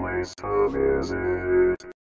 place to visit.